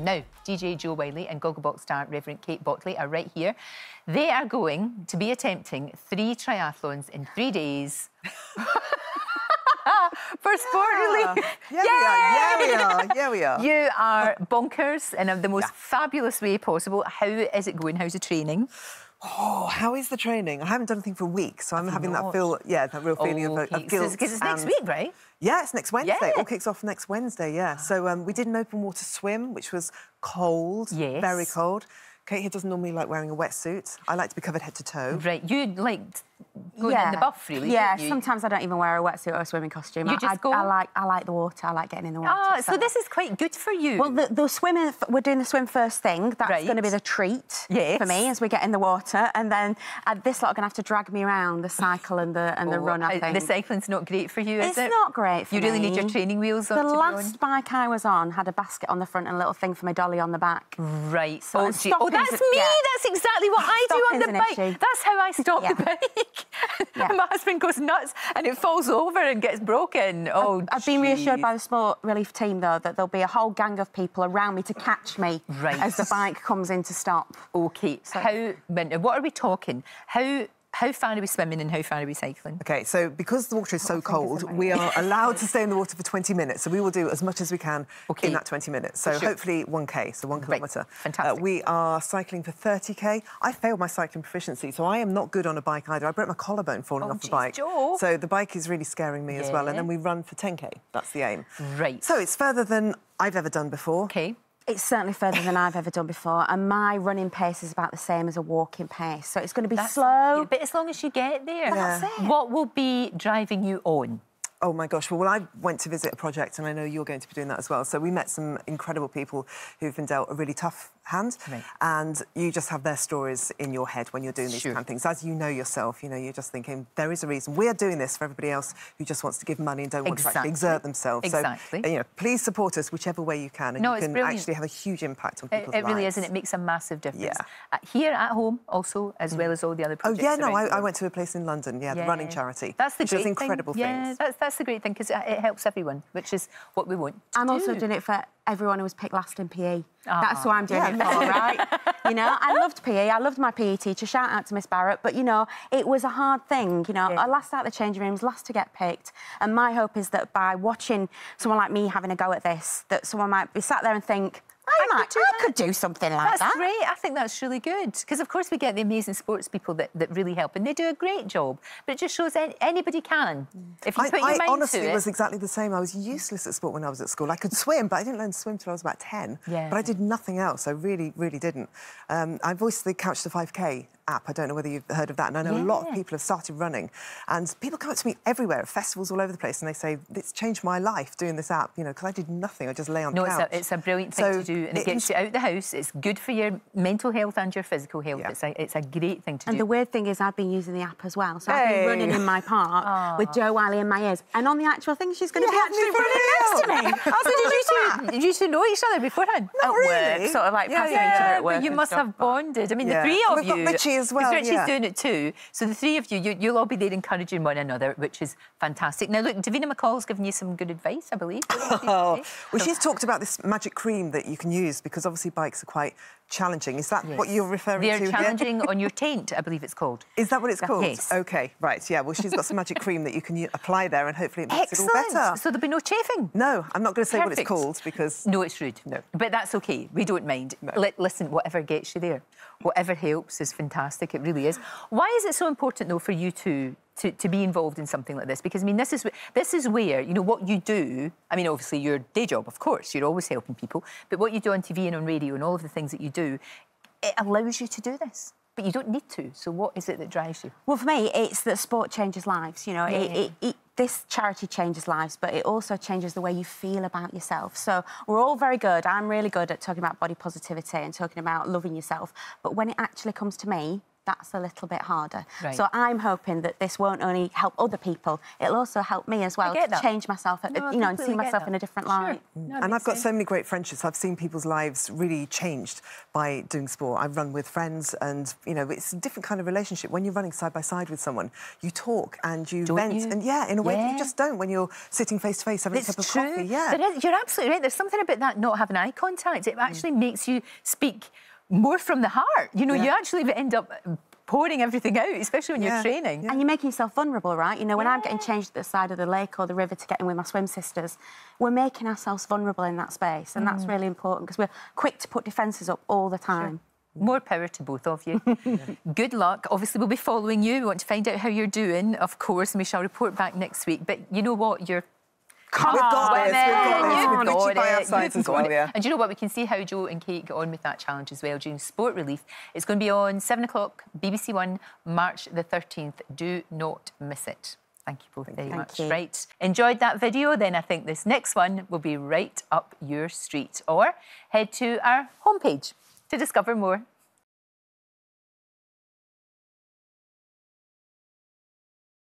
Now, DJ Jo Whiley and Gogglebox star Reverend Kate Bottley are right here. They are going to be attempting three triathlons in three days. For sport relief. Yeah, we are. Yeah, we are. Yeah, we are. You are bonkers in the most fabulous way possible. How is it going? How's the training? Oh, how is the training? I haven't done anything for weeks, so I'm having that feel, yeah, that real feeling of, of guilt. Because it's next week, right? Yeah, it's next Wednesday. Yeah. All kicks off next Wednesday, yeah. So um, we did an open water swim, which was cold, Yes. very cold. Kate here doesn't normally like wearing a wetsuit. I like to be covered head to toe. Right. You liked going in the buff, really. Yeah, sometimes I don't even wear a wetsuit or a swimming costume. You I, just I, go- I like I like the water. I like getting in the water. Ah, so this is quite good for you. Well, the, the swimming, we're doing the swim first thing. That's Right. going to be the treat Yes. for me as we get in the water. And then uh, this lot are going to have to drag me around the cycle and the and the Oh, run, I think. The cycling's not great for you, is it's it? not great for You really need your training wheels on The to be last bike I was on had a basket on the front and a little thing for my dolly on the back. Right. So- oh, oh, that's me. yeah. That's exactly what I do on the bike. issue. That's how I stop Yeah. the bike. Yeah. My husband goes nuts and it falls over and gets broken. Oh, I've been reassured by the sport relief team though that there'll be a whole gang of people around me to catch me Right. as the bike comes in to stop. Okay. How? when- What are we talking? How? How far are we swimming and how far are we cycling? Okay, so because the water is oh, so cold, we are allowed to stay in the water for 20 minutes. So we will do as much as we can Okay. in that 20 minutes. So sure. hopefully 1k, so one kilometre. fantastic. Uh, we are cycling for 30k. I failed my cycling proficiency, so I am not good on a bike either. I broke my collarbone falling Oh, off the geez, bike. Jo. So the bike is really scaring me as well. And then we run for 10k. That's the aim. Right. So it's further than I've ever done before. Okay. It's certainly further than I've ever done before, and my running pace is about the same as a walking pace. So it's going to be That's slow. But as long as you get there, That's Yeah. it. what will be driving you on? Oh my gosh. Well, I went to visit a project, and I know you're going to be doing that as well. So we met some incredible people who've been dealt a really tough hand, Right. and you just have their stories in your head when you're doing these Sure. kind of things. As you know yourself, you know you're just thinking there is a reason we are doing this for everybody else who just wants to give money and don't want to actually exert themselves. Exactly. So you know, please support us whichever way you can, and No, you can brilliant. actually have a huge impact on It, people's it really lives. is, and it makes a massive difference. Yeah. Uh, here at home, also, as well as all the other projects. Oh projects. yeah, no, I, I went to a place in London, yeah, the running charity. That's the which great incredible thing. things. Yeah, that's, that's the great thing because it, it helps everyone, which is what we want. to I'm also doing it for everyone who was picked last in PE. Ah. That's who I'm doing Yeah, it for, right? you know, I loved PE. I loved my PE teacher. Shout out to Miss Barrett. But, you know, it was a hard thing. You know, Yeah. I last out the changing rooms, last to get picked. And my hope is that by watching someone like me having a go at this, that someone might be sat there and think, I, could might, do I that." could do something like That's that. That's great. I think that's really good because, of course, we get the amazing sports people that, that really help, and they do a great job. But it just shows any, anybody can if you I, put your I mind honestly to it. was exactly the same. I was useless at sport when I was at school. I could swim, but I didn't learn to swim till I was about 10. Yeah. But I did nothing else. I really, really didn't. Um, I voiced the Couch to 5K app. I don't know whether you've heard of that. And I know a lot of people have started running. And people come up to me everywhere at festivals all over the place and they say, it's changed my life doing this app, you know, because I did nothing. I just lay on No, the it's couch. a, it's a brilliant thing So to do, and it, it gets you out of the house. It's good for your mental health and your physical health. Yeah. It's, a, it's a great thing to And do. And the weird thing is, I've been using the app as well. So I've been running in my park with Jo Whiley in my ears. And on the actual thing, she's going to You be actually running next to me. How so did you two, did you two know each other beforehand? Not At really. work, sort of like Yeah, passing yeah, each other at work. But you must stuff, have bonded. I mean, Yeah. the three of We've got you. As well, Richie's yeah. doing it too. So the three of you, you, you'll all be there encouraging one another, which is fantastic. Now, look, Davina McCall's given you some good advice, I believe. Oh, well, she's talked about this magic cream that you can use because obviously bikes are quite challenging. Is that what you're referring They're to? here? challenging on your taint, I believe it's called. Is that what it's called? Yes. Okay, right. Yeah. Well, she's got some magic cream that you can apply there, and hopefully it makes it all better. So there'll be no chafing. No, I'm not going to say what it's called because No, it's rude. No. But that's okay. We don't mind. Li- listen, whatever gets you there, whatever helps is fantastic. It really is. Why is it so important, though, for you two to, to be involved in something like this? Because, I mean, this is, this is where, you know, what you do, I mean, obviously your day job, of course, you're always helping people, but what you do on TV and on radio and all of the things that you do, it allows you to do this. But you don't need to. So what is it that drives you? Well, for me, it's that sport changes lives. You know, it, Yeah. it, it, this charity changes lives, but it also changes the way you feel about yourself. So we're all very good. I'm really good at talking about body positivity and talking about loving yourself. But when it actually comes to me, that's a little bit harder. Right. So I'm hoping that this won't only help other people, it'll also help me as well to change myself, No, you know, and see myself that. in a different Sure. light. No, and I've got sense. so many great friendships. I've seen people's lives really changed by doing sport. I've run with friends, and you know, it's a different kind of relationship. When you're running side by side with someone, you talk and you Don't vent, you? and yeah, in a way that Yeah. you just don't when you're sitting face to face having It's a cup of true. coffee. Yeah. There is, you're absolutely right. There's something about that not having eye contact. It mm. actually makes you speak more from the heart. You know, you actually end up pouring everything out, especially when you're Yeah. training. And you're making yourself vulnerable, right? You know, when I'm getting changed at the side of the lake or the river to get in with my swim sisters, we're making ourselves vulnerable in that space. And Mm. that's really important because we're quick to put defences up all the time. More power to both of you. Good luck. Obviously, we'll be following you. We want to find out how you're doing, of course, and we shall report back next week. But you know what? You're We've got this, we've got this. We've got you got by our it, sides as got well, it. yeah. And you know what? We can see how Jo and Kate get on with that challenge as well during Sport Relief. It's going to be on 7 o'clock, BBC One, March the 13th. Do not miss it. Thank you both very Thank much. you. Right. Enjoyed that video? Then I think this next one will be right up your street. Or head to our homepage to discover more.